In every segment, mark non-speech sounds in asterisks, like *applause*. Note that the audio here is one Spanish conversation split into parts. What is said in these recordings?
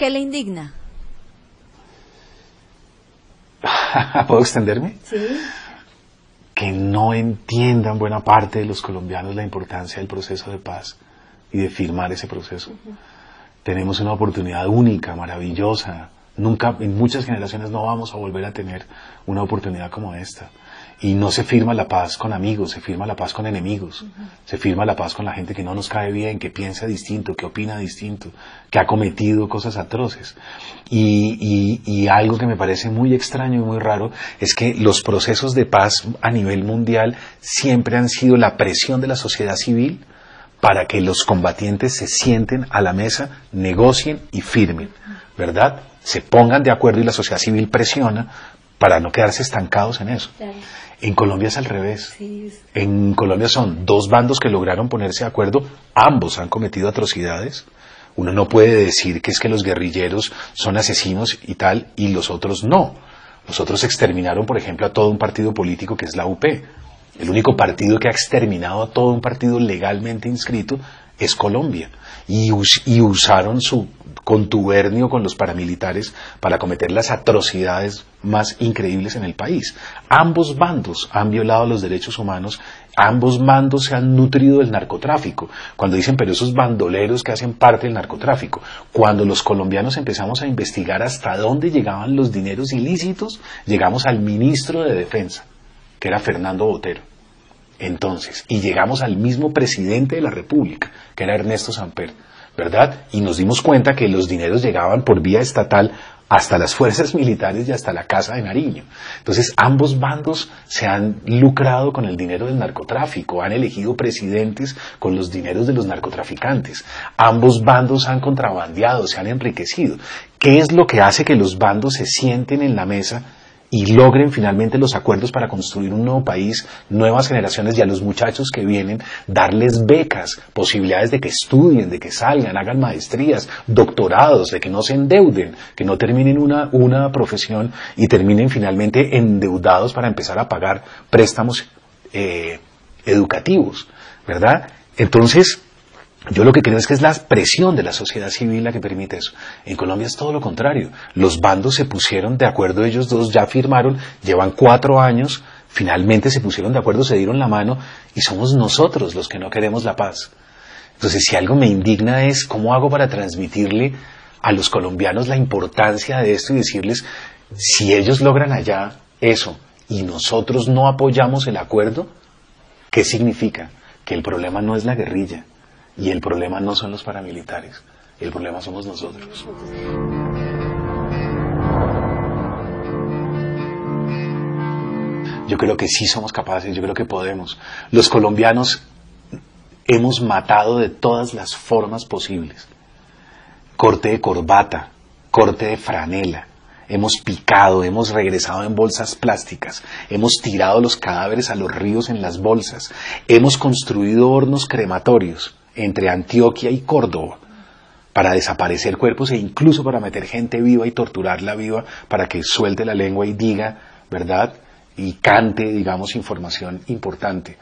¿Qué le indigna? *laughs* ¿Puedo extenderme? Sí. Que no entiendan buena parte de los colombianos la importancia del proceso de paz y de firmar ese proceso. Tenemos una oportunidad única, maravillosa. Nunca, en muchas generaciones no vamos a volver a tener una oportunidad como esta. Y no se firma la paz con amigos, se firma la paz con enemigos, se firma la paz con la gente que no nos cae bien, que piensa distinto, que opina distinto, que ha cometido cosas atroces. Y, y algo que me parece muy extraño y muy raro es que los procesos de paz a nivel mundial siempre han sido la presión de la sociedad civil para que los combatientes se sienten a la mesa, negocien y firmen, ¿verdad? Se pongan de acuerdo y la sociedad civil presiona para no quedarse estancados en eso. En Colombia es al revés. En Colombia son dos bandos que lograron ponerse de acuerdo, ambos han cometido atrocidades. Uno no puede decir que es que los guerrilleros son asesinos y tal, y los otros no. Los otros exterminaron, por ejemplo, a todo un partido político que es la UP. El único partido que ha exterminado a todo un partido legalmente inscrito es Colombia. Y, usaron su contubernio con los paramilitares para cometer las atrocidades más increíbles en el país. Ambos bandos han violado los derechos humanos, ambos bandos se han nutrido del narcotráfico. Cuando dicen, pero esos bandoleros que hacen parte del narcotráfico, cuando los colombianos empezamos a investigar hasta dónde llegaban los dineros ilícitos, llegamos al ministro de Defensa, que era Fernando Botero. Entonces, y llegamos al mismo presidente de la República, que era Ernesto Samper ¿verdad? Y nos dimos cuenta que los dineros llegaban por vía estatal hasta las fuerzas militares y hasta la Casa de Nariño. Entonces, ambos bandos se han lucrado con el dinero del narcotráfico, han elegido presidentes con los dineros de los narcotraficantes. Ambos bandos han contrabandeado, se han enriquecido. ¿Qué es lo que hace que los bandos se sienten en la mesa y logren finalmente los acuerdos para construir un nuevo país, nuevas generaciones y a los muchachos que vienen darles becas, posibilidades de que estudien, de que salgan, hagan maestrías, doctorados, de que no se endeuden, que no terminen una, una profesión y terminen finalmente endeudados para empezar a pagar préstamos eh, educativos, ¿verdad? Entonces, yo lo que creo es que es la presión de la sociedad civil la que permite eso. En Colombia es todo lo contrario. Los bandos se pusieron de acuerdo, ellos dos ya firmaron, llevan cuatro años, finalmente se pusieron de acuerdo, se dieron la mano y somos nosotros los que no queremos la paz. Entonces, si algo me indigna es cómo hago para transmitirle a los colombianos la importancia de esto y decirles, si ellos logran allá eso y nosotros no apoyamos el acuerdo, ¿qué significa? Que el problema no es la guerrilla, y el problema no son los paramilitares, el problema somos nosotros. Yo creo que sí somos capaces, yo creo que podemos. Los colombianos hemos matado de todas las formas posibles. Corte de corbata, corte de franela, hemos picado, hemos regresado en bolsas plásticas, hemos tirado los cadáveres a los ríos en las bolsas, hemos construido hornos crematorios, entre Antioquia y Córdoba para desaparecer cuerpos e incluso para meter gente viva y torturarla viva para que suelte la lengua y diga, ¿verdad? Y cante, digamos, información importante.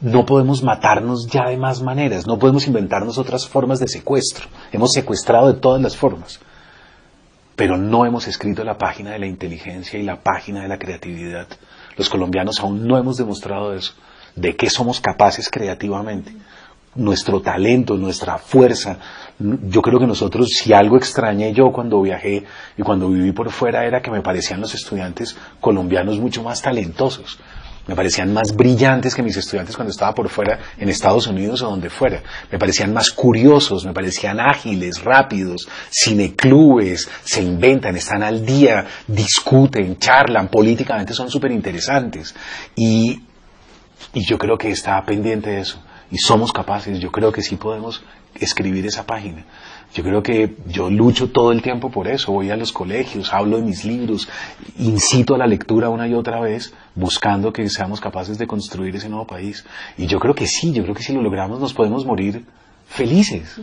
No podemos matarnos ya de más maneras, no podemos inventarnos otras formas de secuestro. Hemos secuestrado de todas las formas, pero no hemos escrito la página de la inteligencia y la página de la creatividad. Los colombianos aún no hemos demostrado eso, de qué somos capaces creativamente nuestro talento, nuestra fuerza. Yo creo que nosotros, si algo extrañé yo cuando viajé y cuando viví por fuera, era que me parecían los estudiantes colombianos mucho más talentosos. Me parecían más brillantes que mis estudiantes cuando estaba por fuera en Estados Unidos o donde fuera. Me parecían más curiosos, me parecían ágiles, rápidos, cineclubes, se inventan, están al día, discuten, charlan, políticamente son súper interesantes. Y, y yo creo que está pendiente de eso y somos capaces, yo creo que sí podemos escribir esa página. Yo creo que yo lucho todo el tiempo por eso, voy a los colegios, hablo de mis libros, incito a la lectura una y otra vez, buscando que seamos capaces de construir ese nuevo país. Y yo creo que sí, yo creo que si lo logramos nos podemos morir felices.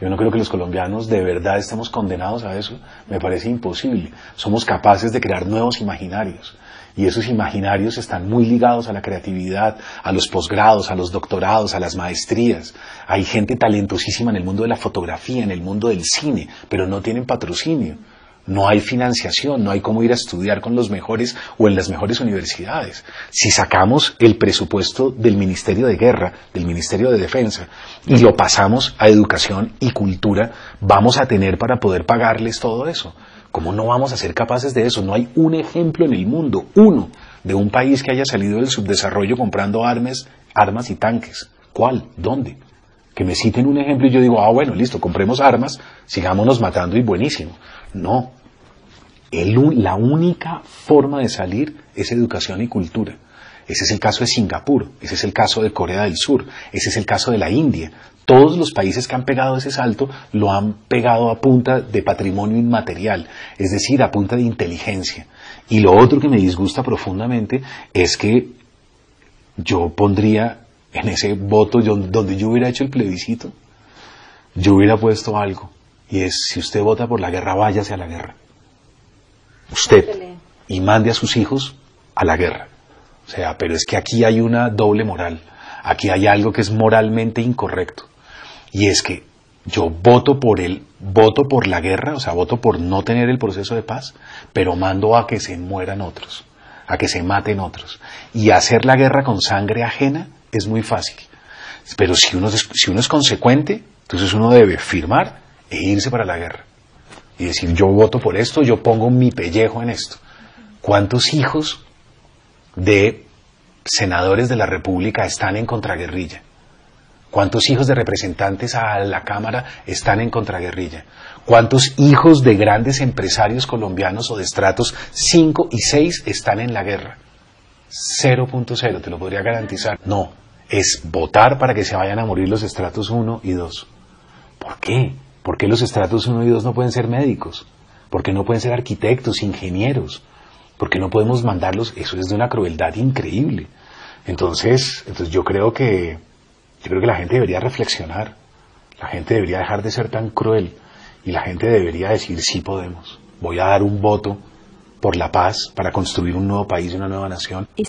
Yo no creo que los colombianos de verdad estemos condenados a eso. Me parece imposible. Somos capaces de crear nuevos imaginarios. Y esos imaginarios están muy ligados a la creatividad, a los posgrados, a los doctorados, a las maestrías. Hay gente talentosísima en el mundo de la fotografía, en el mundo del cine, pero no tienen patrocinio. No hay financiación, no hay cómo ir a estudiar con los mejores o en las mejores universidades. Si sacamos el presupuesto del Ministerio de Guerra, del Ministerio de Defensa, y lo pasamos a educación y cultura, vamos a tener para poder pagarles todo eso. ¿Cómo no vamos a ser capaces de eso? No hay un ejemplo en el mundo, uno, de un país que haya salido del subdesarrollo comprando armas, armas y tanques. ¿Cuál? ¿Dónde? Que me citen un ejemplo y yo digo, ah, bueno, listo, compremos armas, sigámonos matando y buenísimo. No. La única forma de salir es educación y cultura. Ese es el caso de Singapur, ese es el caso de Corea del Sur, ese es el caso de la India. Todos los países que han pegado ese salto lo han pegado a punta de patrimonio inmaterial, es decir, a punta de inteligencia. Y lo otro que me disgusta profundamente es que yo pondría en ese voto donde yo hubiera hecho el plebiscito, yo hubiera puesto algo. Y es, si usted vota por la guerra, váyase a la guerra. Usted. Y mande a sus hijos a la guerra. O sea, pero es que aquí hay una doble moral. Aquí hay algo que es moralmente incorrecto. Y es que yo voto por el voto por la guerra, o sea, voto por no tener el proceso de paz, pero mando a que se mueran otros, a que se maten otros. Y hacer la guerra con sangre ajena es muy fácil. Pero si uno, si uno es consecuente, entonces uno debe firmar e irse para la guerra. Y decir, yo voto por esto, yo pongo mi pellejo en esto. ¿Cuántos hijos de senadores de la República están en contraguerrilla? ¿Cuántos hijos de representantes a la Cámara están en contraguerrilla? ¿Cuántos hijos de grandes empresarios colombianos o de estratos 5 y 6 están en la guerra? 0.0, te lo podría garantizar. No, es votar para que se vayan a morir los estratos 1 y 2. ¿Por qué? ¿Por qué los estratos 1 y 2 no pueden ser médicos? ¿Por qué no pueden ser arquitectos, ingenieros? ¿Por qué no podemos mandarlos? Eso es de una crueldad increíble. Entonces, entonces yo creo que yo creo que la gente debería reflexionar. La gente debería dejar de ser tan cruel y la gente debería decir sí podemos. Voy a dar un voto por la paz para construir un nuevo país y una nueva nación.